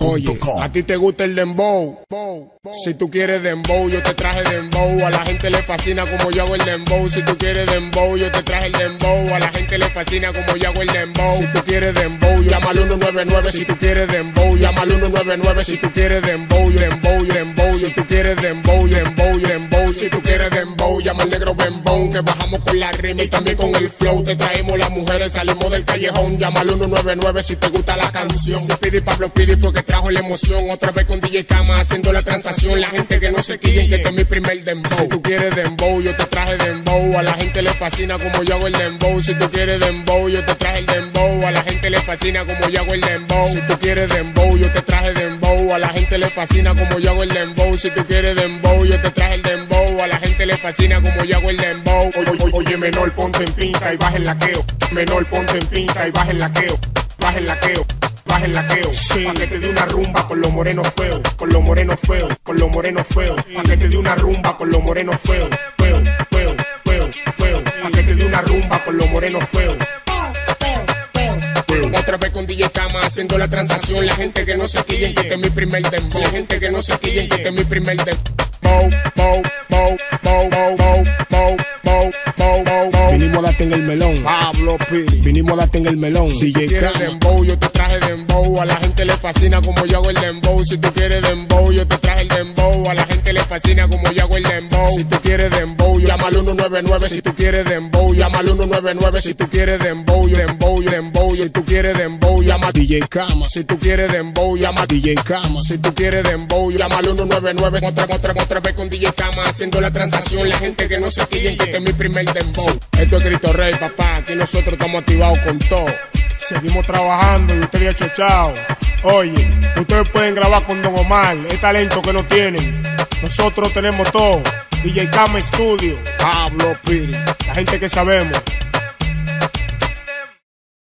Oye, a ti te gusta el dembow. Si tú quieres dembow, yo te traje dembow. A la gente le fascina como yo hago el dembow. Si tú quieres dembow, yo te traje el dembow. A la gente le fascina como yo hago el dembow. Si tú quieres dembow, llama al 199. Si tú quieres dembow, llama al 199. Si tú quieres dembow, dembow, dembow. Si tú quieres dembow, dembow, dembow. Si tú quieres dembow, llama al negro dembow. Que bajamos con la rima y también con el flow. Te traemos las mujeres, salimos del callejón. Llama al 199 si te gusta la canción. Si Pidi Pablo Pidi fue que trajo la emoción. Otra vez con DJ Kama haciendo la transacción. La gente que no se quille, que este es mi primer dembow. Si tú quieres dembow, yo te traje dembow. A la gente le fascina como yo hago el dembow. Si tú quieres dembow, yo te traje el dembow. A la gente le fascina como yo hago el dembow. Si tú quieres dembow, yo te traje dembow. A la gente le fascina como yo hago el dembow. Si tú quieres dembow, yo te traje el dembow. A la gente le fascina como yo hago el dembow. Oye, oye, oye, menor, ponte en pinta y baja el laqueo. Menor, ponte en pinta y baja el laqueo. Baja el laqueo. Baja el laqueo, sí. pa' que te dé una rumba con los morenos feos, con los morenos feos, con los morenos feos, pa' que te dé una rumba con los morenos feos, feo, feo, feo, feo, pa' que te dé una rumba con los morenos feos. Otra vez con DJ Kama haciendo la transacción. La gente que no se quillen, que este es mi primer dembow. La gente que no se quillen, que este es mi primer dembow. Bow, bow, bow, bow, bow, bow, bow, bow, bow, bow, bow. Vinimos a darte en el melón. Pablo. Vinimos a darte en el melón. Si tú quieres dembow, yo te traje dembow. A la gente le fascina como yo hago el dembow. Si tú quieres dembow, yo te traje el dembow. A la gente le fascina como yo hago el dembow. Si tú quieres dembow, llama al 199. Si tú quieres dembow, llama al 199. Si tú quieres dembow, dembow, dembow. Si tú quieres dembow, llama a DJ Kama. Si tú quieres dembow, llama a DJ Kama. si tú quieres dembow, llama al 199. Otra, otra, otra vez con DJ Kama haciendo la transacción. La gente que no se quille, que este es mi primer dembow. Esto es Cristo Rey, papá. Aquí nosotros estamos activados con todo. Seguimos trabajando y ustedes ya chochao. Oye, ustedes pueden grabar con Don Omar. Es talento que no tienen. Nosotros tenemos todo. DJ Kama Studio. Pablo Piri. La gente que sabemos.